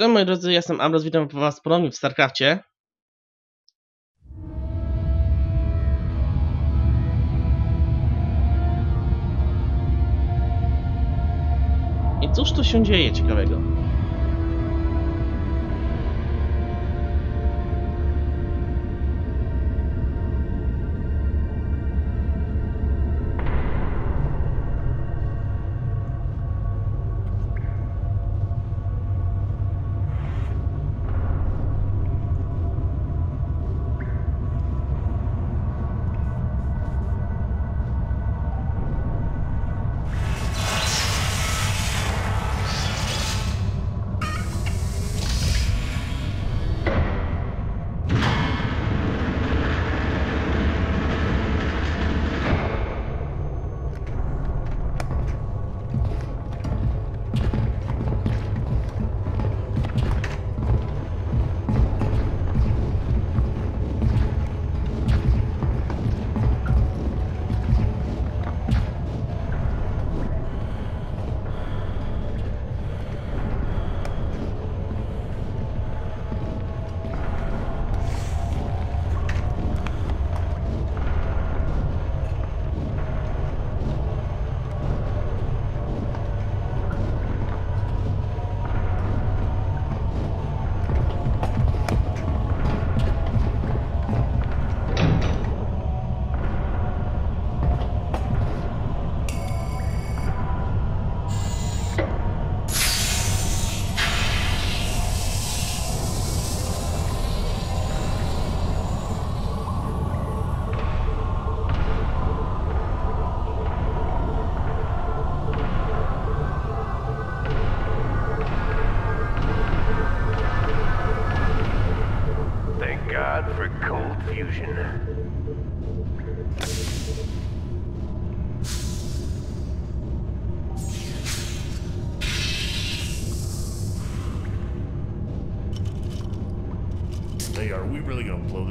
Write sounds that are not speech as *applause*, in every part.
Cześć moi drodzy, ja jestem Amros, witam was ponownie w StarCrafcie. I cóż tu się dzieje ciekawego?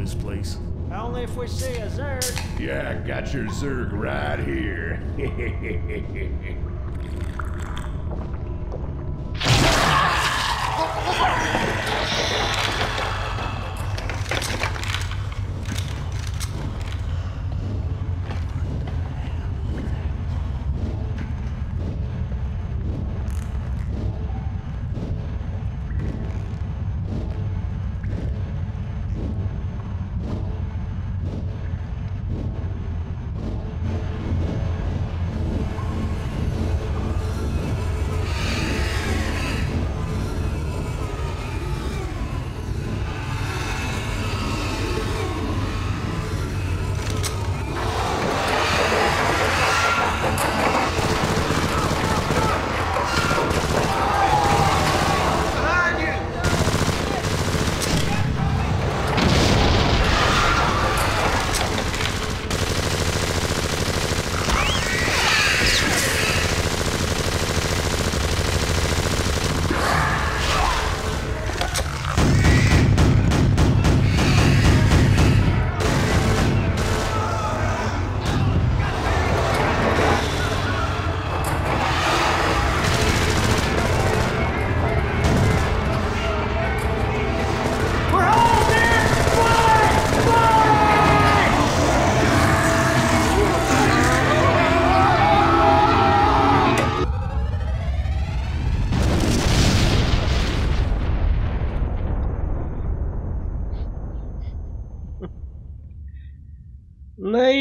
This place? Only if we see a Zerg. Yeah, got your Zerg right here. *laughs*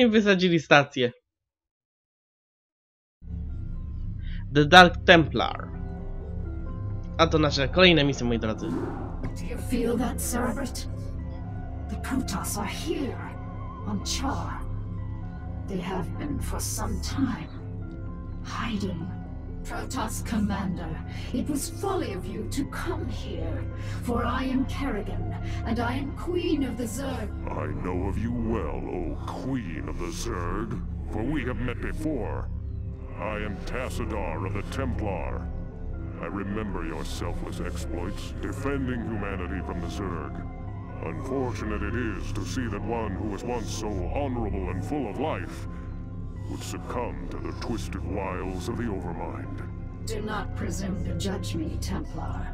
i wysadzili stację. The Dark Templar. A to nasze kolejne misje, moi drodzy. Do you feel that, Cerebrit? The Protoss are here, on Char. They have been for some time, hiding. Protoss Commander, it was folly of you to come here, for I am Kerrigan, and I am Queen of the Zerg. I know of you well, O Queen of the Zerg, for we have met before. I am Tassadar of the Templar. I remember your selfless exploits, defending humanity from the Zerg. Unfortunate it is to see that one who was once so honorable and full of life would succumb to the twisted wiles of the Overmind. Do not presume to judge me, Templar.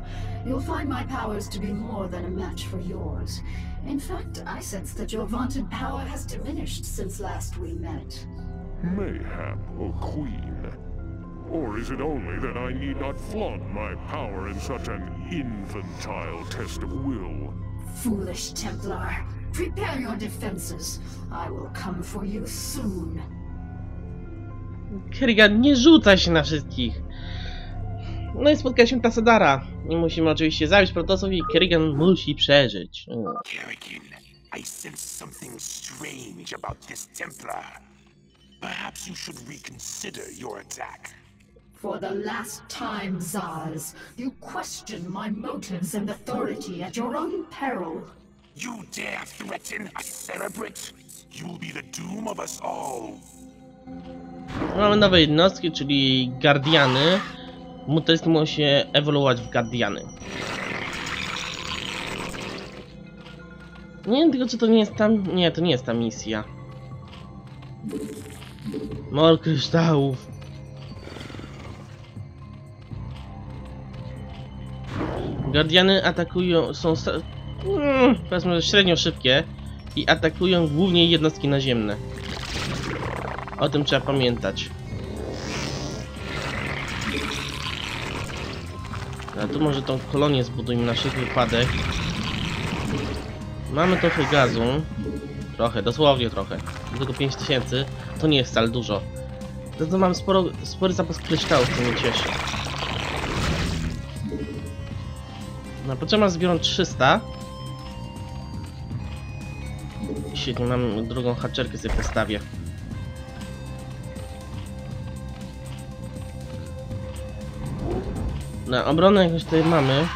You'll find my powers to be more than a match for yours. In fact, I sense that your vaunted power has diminished since last we met. Mayhap, O Queen. Or is it only that I need not flaunt my power in such an infantile test of will? Foolish Templar. Prepare your defenses. I will come for you soon. Kerrigan, nie rzucaj się na wszystkich. No i spotkaliśmy Tassadara. I musimy oczywiście zabić Protosów i Kerrigan musi przeżyć. Kerrigan, I sense something strange about this Templar. Perhaps you should reconsider your attack. For the last time, Zaz, you question my motives and authority at your own peril. You dare threaten a? You'll be the doom of us all. Mamy nowe jednostki, czyli Guardiany. Mutelskie mogą się ewoluować w Guardiany. Nie wiem tylko, czy to nie jest tam... Nie, to nie jest ta misja. Mol kryształów. Guardiany atakują... są... Mm, powiedzmy, średnio szybkie. I atakują głównie jednostki naziemne. O tym trzeba pamiętać. A tu może tą kolonię zbudujmy na wszelki wypadek. Mamy trochę gazu. Trochę, dosłownie trochę. Tylko 5000. To nie jest wcale dużo. To, to mam sporo, spory zapas kryształów, co mnie cieszy. Na potrzeba zbiorą 300. Świetnie, mam drugą haczerkę sobie postawię. Na obronę jakoś tutaj mamy.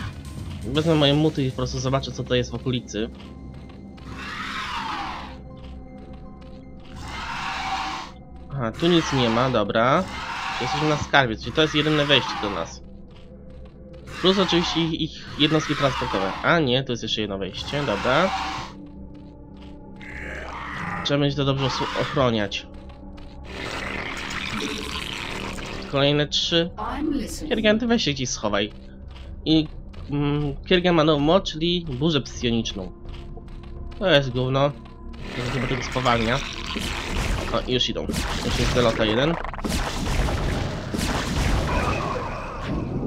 Wezmę moje muty i po prostu zobaczę co to jest w okolicy. Aha, tu nic nie ma, dobra. Jesteśmy na skarbie, czyli to jest jedyne wejście do nas. Plus oczywiście ich, ich jednostki transportowe. A nie, to jest jeszcze jedno wejście, dobra. Trzeba będzie to dobrze ochroniać. Kolejne trzy. Kiergan, ty weź się gdzieś schowaj. I mm, Kiergan ma nową moc, czyli burzę psioniczną. To jest gówno. To chyba tego spowalnia. O, już idą. Już jest zelota jeden.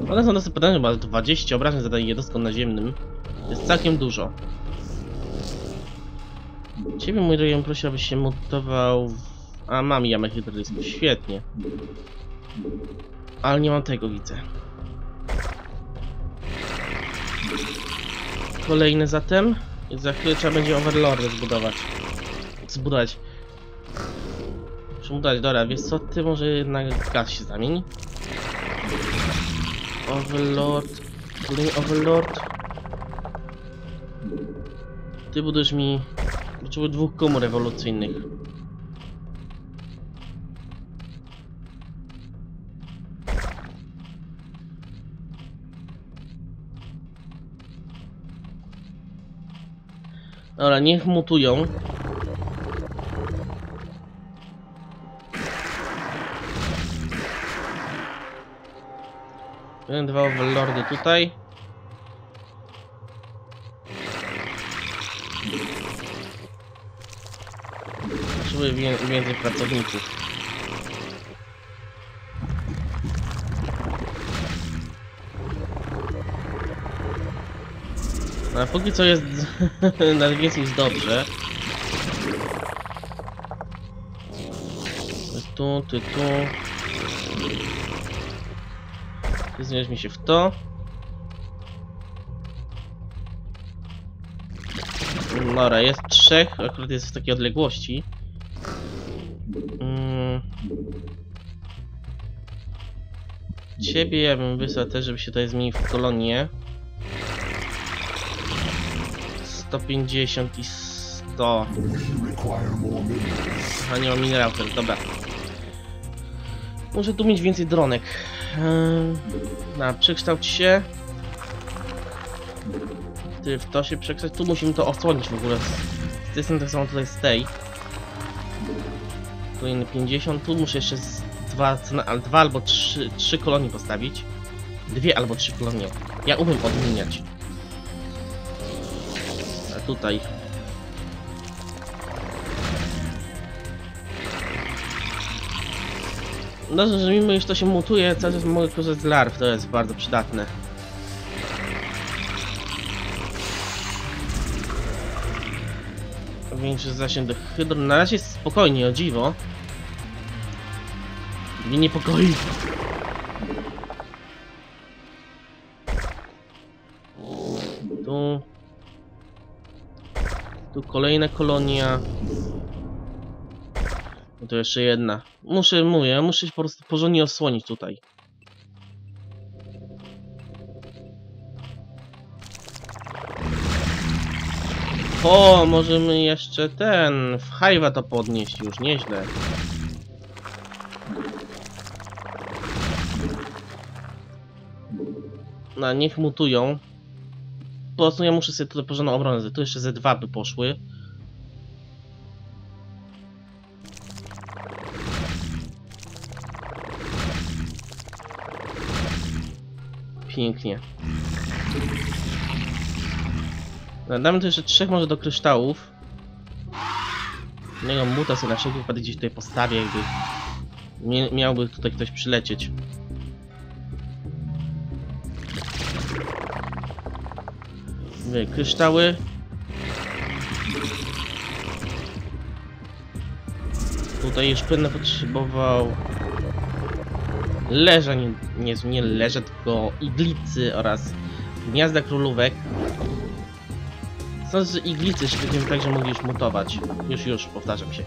One są dosyć potężne, bo 20 obrażeń zadaje jednostką naziemnym. To jest całkiem dużo. Ciebie, mój drogi, prosił, abyś się mutował w... A, mam jamę hydralisku, świetnie. Ale nie mam tego, widzę. Kolejny zatem. Za chwilę trzeba będzie Overlordę zbudować. Zbudować. Muszę mu dobra, wiesz co, ty może jednak gaz się zamieni. Overlord. Kolejny Overlord. Ty budujesz mi... Potrzebuję dwóch komór ewolucyjnych. Dobra, niech mutują. Dwa overlordy tutaj. Potrzebuję wię więcej pracowników. A póki co jest... *laughs* na jest dobrze. Tu, ty tu. Ty zmierz mi się w to. Dobra, jest trzech, akurat jest w takiej odległości. Mm. Ciebie ja bym wysłał też, żeby się tutaj zmienił w kolonię. 150 i 100. A nie mam minerał teraz, dobra. Muszę tu mieć więcej dronek. Ehm, Na, przekształć się. Ty w to się przekształć. Tu musimy to odsłonić w ogóle. Jestem tak samo tutaj z tej. Kolejny 50. Tu muszę jeszcze z dwa, dwa albo trzy, trzy kolonie postawić. Dwie albo trzy kolonie. Ja umiem odmieniać. Tutaj. Dobrze, że mimo iż to się mutuje, cały czas mogę korzystać z larw, to jest bardzo przydatne. Większy zasięg do hydro. Na razie jest spokojnie, o dziwo. Mnie niepokoi. Tu kolejna kolonia. No to jeszcze jedna. Muszę, mówię, muszę się po prostu porządnie osłonić tutaj. O, możemy jeszcze ten, w Hive'a to podnieść już, nieźle. No, niech mutują. Po prostu ja muszę sobie tutaj porządną obronę. Tu jeszcze ze dwa by poszły. Pięknie. No, Damy tu jeszcze trzech może do kryształów. Jednego muta sobie na wszelki wypadek gdzieś tutaj postawię, jakby miałby tutaj ktoś przylecieć. Kryształy. Tutaj już będę potrzebował leża, nie, nie, nie leża, tylko iglicy oraz gniazda królówek. Są z iglicy, że będziemy także mogli już mutować. Już, już, powtarzam się.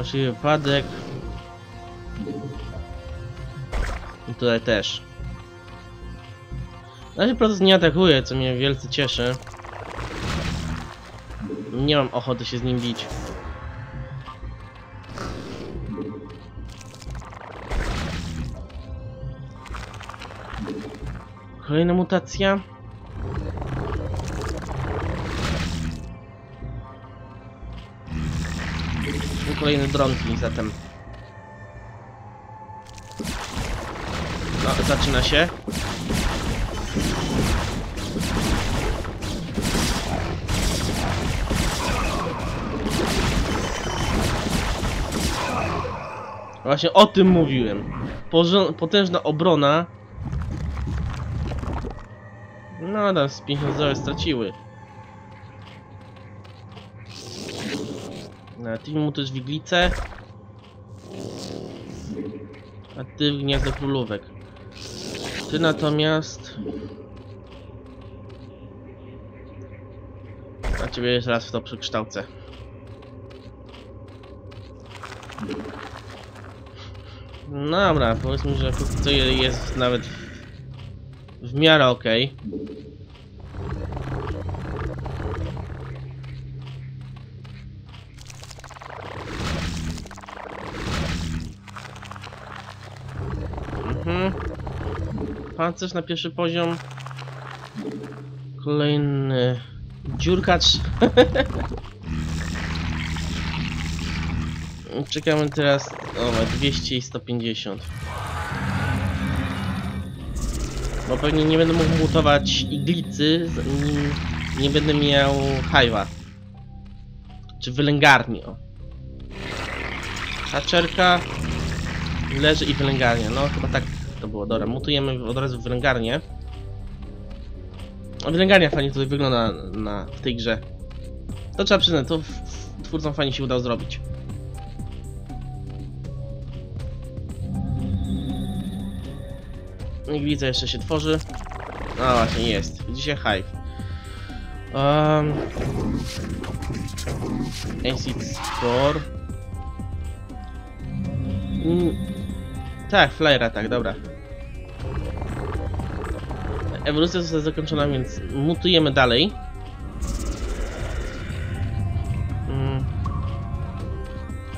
Na wszelki wypadek. I tutaj też. Na proces nie atakuje, co mnie wielce cieszy. Nie mam ochoty się z nim bić. Kolejna mutacja. I kolejne dronki zatem. No, zaczyna się. Właśnie o tym mówiłem. Potężna obrona. No, tam z 50 zdrowia straciły. Ty mu też wiglice. A ty w gniazdo królówek. Ty natomiast... A ciebie jeszcze raz w to przekształcę. No dobra, powiedzmy, że co je- jest nawet w, miarę okej. Mhm. Pancerz na pierwszy poziom. Kolejny dziurkacz. *laughs* Czekamy teraz o, ma 200 i 150. Bo pewnie nie będę mógł mutować iglicy, zanim nie będę miał hajwa. Czy wylęgarni, o. Haczerka leży i wylęgarnia. No chyba tak to było. Dobra, mutujemy od razu w wylęgarnię. A Wylęgarnia fajnie tutaj wygląda na, na, w tej grze. To trzeba przyznać, to twórcom fajnie się udało zrobić. Iglica jeszcze się tworzy. No właśnie, jest. Dzisiaj Hive. Um, Acid Spore. Mm, tak, Flyer Attack, dobra ewolucja została zakończona, więc mutujemy dalej. Mm.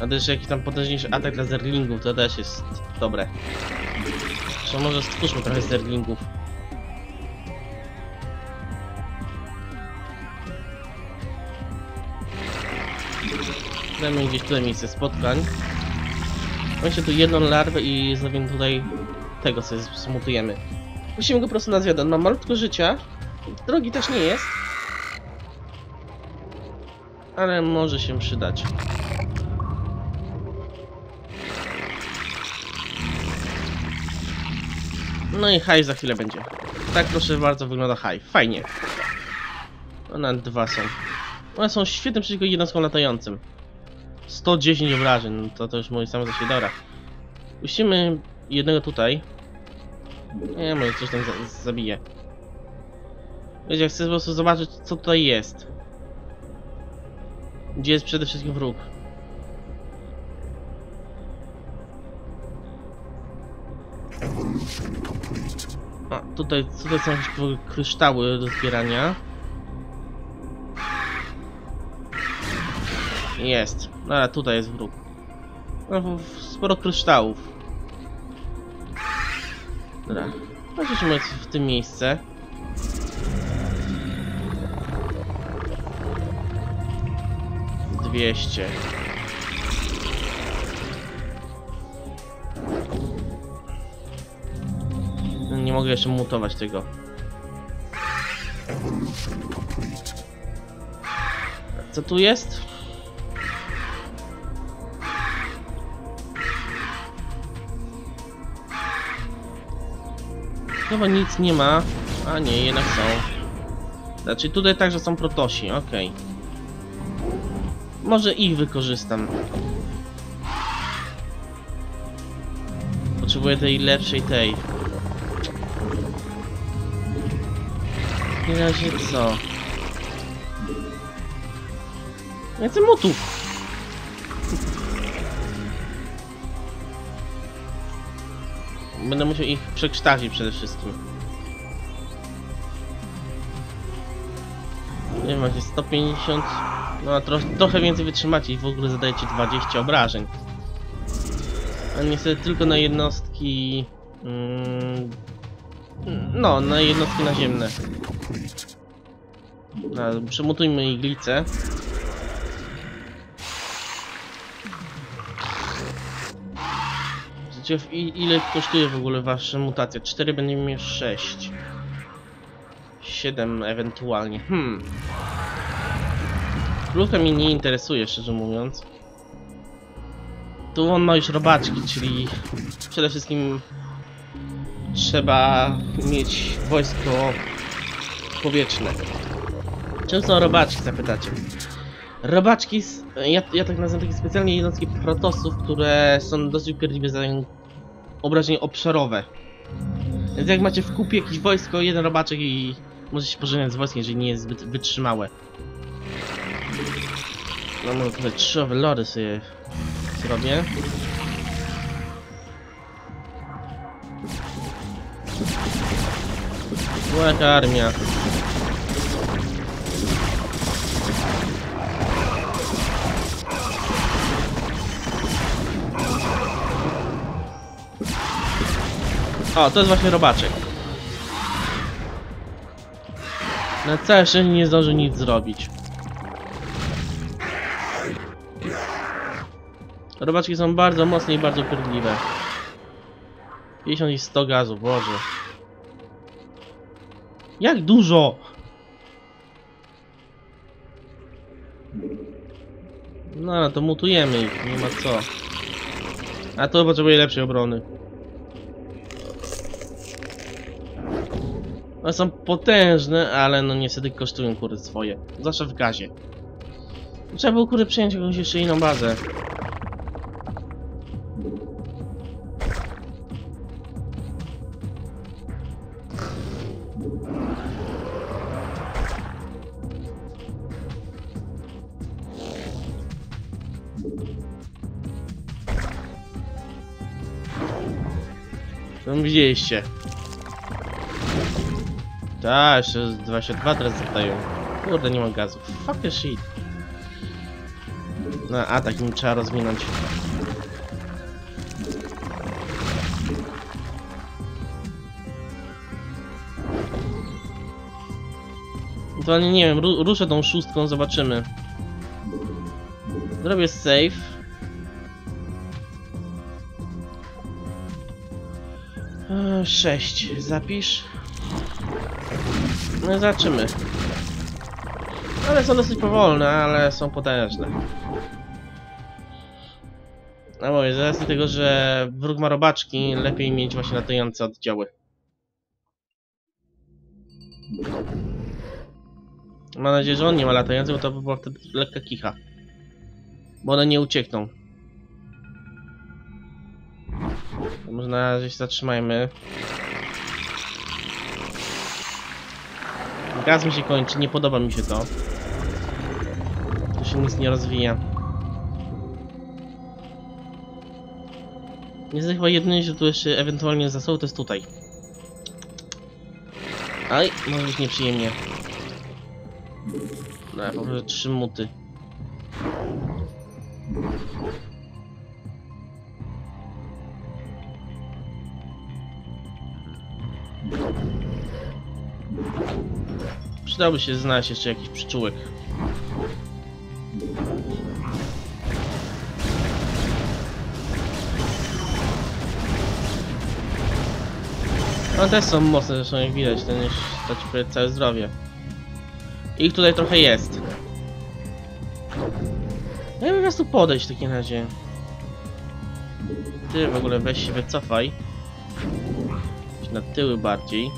A też jakiś tam potężniejszy atak dla zerglingów, to też jest dobre. Czy może stwórzmy trochę zerglingów. Dajmy gdzieś tutaj miejsce spotkań. Weźcie tu jedną larwę i zrobimy tutaj tego, co smutujemy. Musimy go po prostu na zwiadę. On ma malutko życia. Drogi też nie jest. Ale może się przydać. No i high za chwilę będzie. Tak proszę bardzo wygląda high. Fajnie. One dwa są. One są świetne przeciwko jednostkom latającym. 110 obrażeń, no to, to już mój sam za się dobra. Puścimy jednego tutaj. Nie, może coś tam za zabije. Wiecie, chcę po prostu zobaczyć co tutaj jest. Gdzie jest przede wszystkim wróg. A, tutaj, tutaj są jakieś kryształy do zbierania. Jest. Dobra, tutaj jest wróg. No, sporo kryształów. Dobra. Chodźmy w tym miejsce. Dwieście. Nie mogę jeszcze mutować tego. Co tu jest? Chyba nic nie ma. A nie, jednak są. Znaczy tutaj także są protosi, okej. Może ich wykorzystam. Potrzebuję tej lepszej tej. W razie co? Więcej mutów! Będę musiał ich przekształcić przede wszystkim. Nie macie 150... No, tro trochę więcej wytrzymacie i w ogóle zadajecie 20 obrażeń. A niestety tylko na jednostki... Mm, no, na jednostki naziemne. No, przemutujmy iglicę. I- ile kosztuje w ogóle wasza mutacja? 4 będziemy mieć 6. 7 ewentualnie. Hmm. Królówka mnie nie interesuje, szczerze mówiąc. Tu on ma już robaczki, czyli przede wszystkim trzeba mieć wojsko powietrzne. Czym są robaczki, zapytacie? Robaczki, ja, ja tak nazywam takie specjalnie jednostki protosów, które są dosyć upierdliwe za obrażenia obszarowe. Więc jak macie w kupie jakieś wojsko, jeden robaczek i możecie się z wojskiem, jeżeli nie jest zbyt wytrzymałe. No może tutaj trzy overlordy sobie zrobię. Jaka armia. O, to jest właśnie robaczek. Na całe szczęście nie zdążył nic zrobić. Robaczki są bardzo mocne i bardzo pierdliwe. 50 i 100 gazu, boże. Jak dużo? No, no to mutujemy ich, nie ma co. A to potrzebuje lepszej obrony. One są potężne, ale no niestety kosztują kurde swoje. Zawsze w gazie. Trzeba było kurde przyjąć jakąś jeszcze inną bazę. To widzieliście. Tak, jeszcze z 22 teraz zadają. Kurde, nie ma gazu. Fuck the shit. No, atak mi trzeba rozwinąć. To nie, nie wiem, ru ruszę tą szóstką, zobaczymy. Zrobię save. E, Sześć. Zapisz. No zobaczymy. Ale są dosyć powolne, ale są potężne. A mówię, z racji tego, że wróg ma robaczki, lepiej mieć właśnie latające oddziały. Mam nadzieję, że on nie ma latających, bo to by była wtedy lekka kicha. Bo one nie uciekną. To może na zatrzymajmy. Gaz mi się kończy, nie podoba mi się to. Tu się nic nie rozwija. Jest chyba jedyny, że tu jeszcze ewentualnie zasoby to jest tutaj. Aj, może być nieprzyjemnie. No, po prostu trzy muty. Przydałby się znaleźć jeszcze jakiś przyczółek. No też są mocne, zresztą jak widać, już straci prawie całe zdrowie. Ich tutaj trochę jest. Ja bym po prostu podejść w takim razie. Ty w ogóle weź się wycofaj. Na tyły bardziej.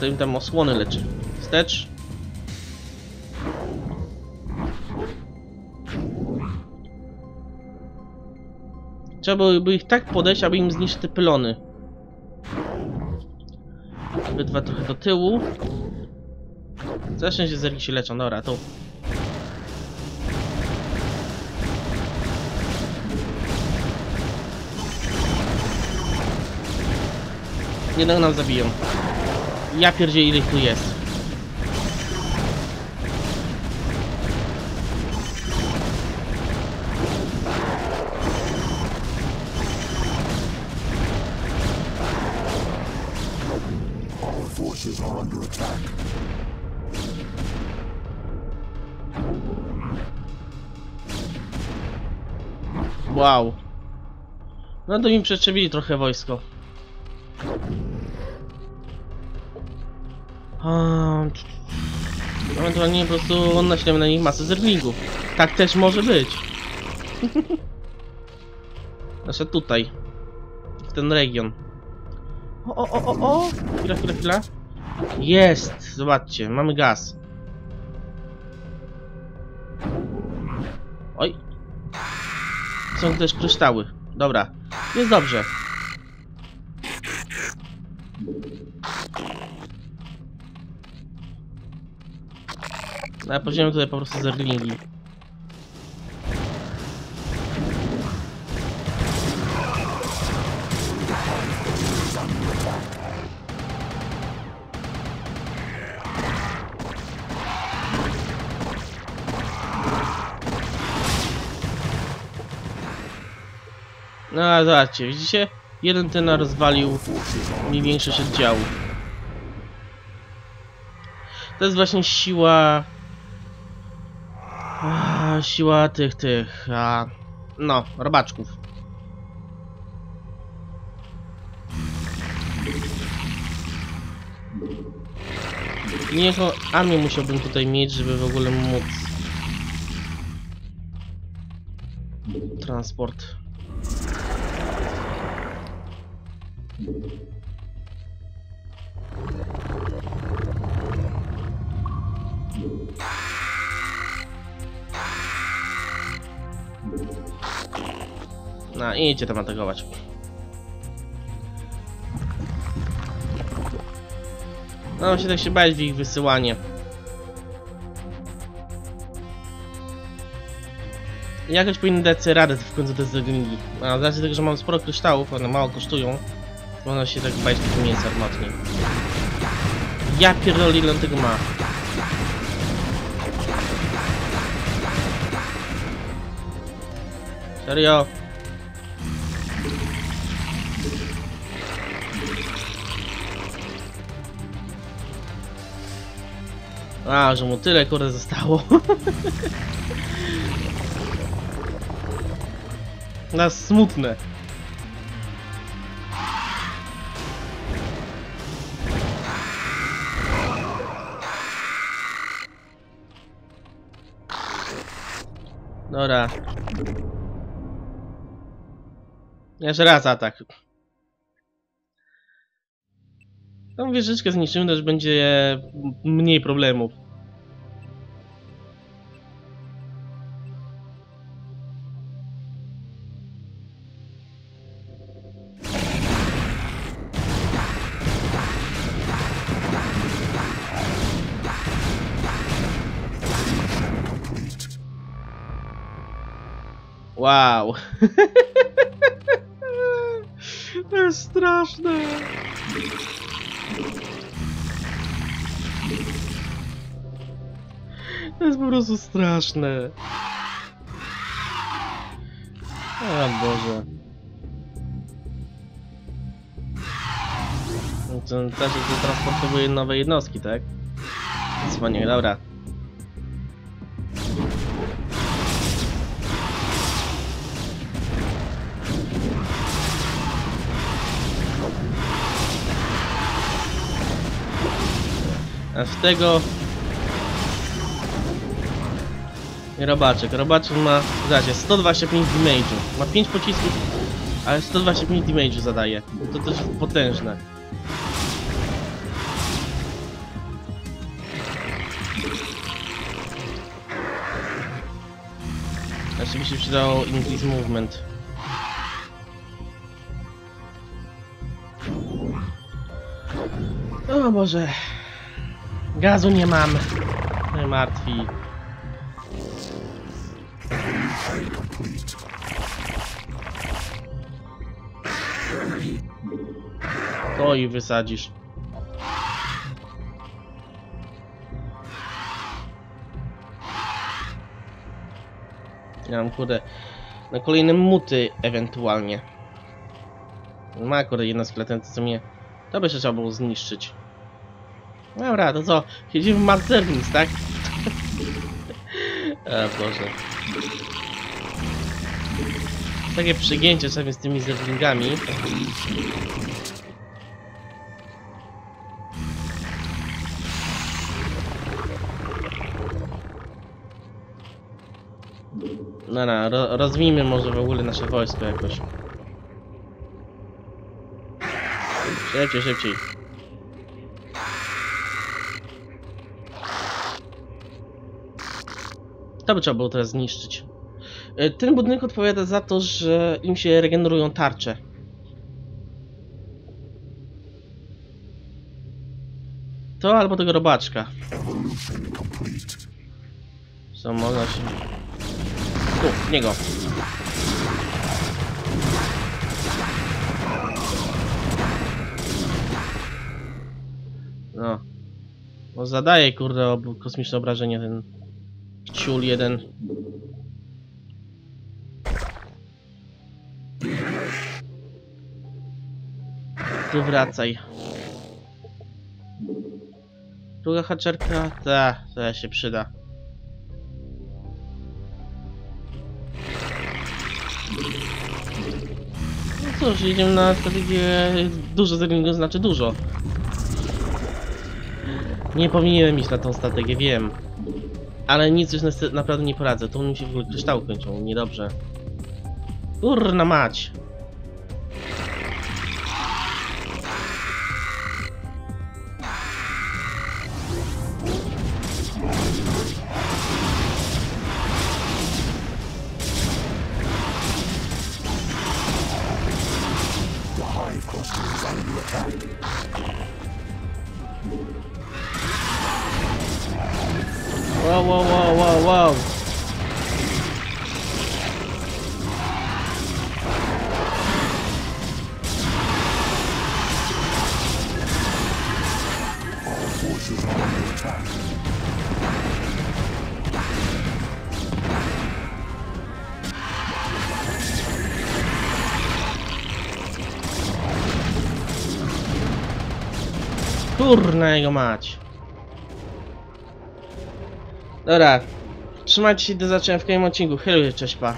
To im tam osłony leczy. Wstecz. Trzeba byłoby ich tak podejść, aby im zniszczyć te pylony. Obydwa trochę do tyłu. Zresztą się zergi się leczą, dobra, tu. Jednego nam zabiją. Ja pierdzie ile ich tu jest. Wow. No to mi przeczepili trochę wojsko. Ewentualnie po prostu naślemy na nich masę zerglingów. Tak też może być. *laughs* Znaczy tutaj. W ten region. O, o, o, o, o! Chwila, chwila, chwila. Jest! Zobaczcie, mamy gaz. Oj, są też kryształy. Dobra, jest dobrze. No, a poziomie tutaj po prostu zerglingi. No a zobaczcie, widzicie? Jeden ten rozwalił mi większość oddziału. To jest właśnie siła... Siła tych, tych... A, no, robaczków. Nie jako armię musiałbym tutaj mieć, żeby w ogóle móc... Transport. No, idźcie tam atakować. No, się tak się bać w ich wysyłanie. Jakoś powinny dać sobie radę w końcu te zagringi. A z racji tego, że mam sporo kryształów, one mało kosztują, można się tak bać tego mięsa armatnie. Ja pierdolę ile on tego ma. Serio? A, że mu tyle kurde zostało. *laughs* Nas smutne. Dobra. Jeszcze raz atak. Tą wieżyczkę zniszczymy, też będzie mniej problemów. Wow. *laughs* To jest straszne. To jest po prostu straszne. O Boże. No To też tu transportowuje nowe jednostki, tak? Dzwonię, dobra. A z tego... robaczek. Robaczek ma, zobaczcie, 125 damage'u. Ma 5 pocisków, ale 125 damage'u zadaje. To też jest potężne. Jeszcze by się przydało increase movement. O Boże. Gazu nie mam. Nie martwi. To i wysadzisz. Ja mam kurde na kolejne muty ewentualnie. Ma kurde jedna skeleton, co mnie... To by się trzeba było zniszczyć. Dobra, to co? Siedzimy w Masternis, tak? *laughs* o Boże. Takie przegięcie czasem z tymi zerlingami. No, no, ro rozwijmy może w ogóle nasze wojsko jakoś. Szybciej, szybciej. To by trzeba było teraz zniszczyć. E, Ten budynek odpowiada za to, że im się regenerują tarcze. To albo tego robaczka. Co można się... Tu, niego. No. Bo zadaje kurde kosmiczne obrażenie ten ciul jeden. Ty wracaj. Druga haczerka? Ta, ta się przyda. No cóż, idziemy na strategię dużo zerlingu znaczy dużo. Nie powinienem iść na tą strategię, wiem. Ale nic już naprawdę nie poradzę. Tu mi się w ogóle kryształy kończą, niedobrze. Kurna mać! Czarnego mać. Dobra. Trzymajcie się do zaczęcia w kolejnym odcinku. Hej, cześć, pa.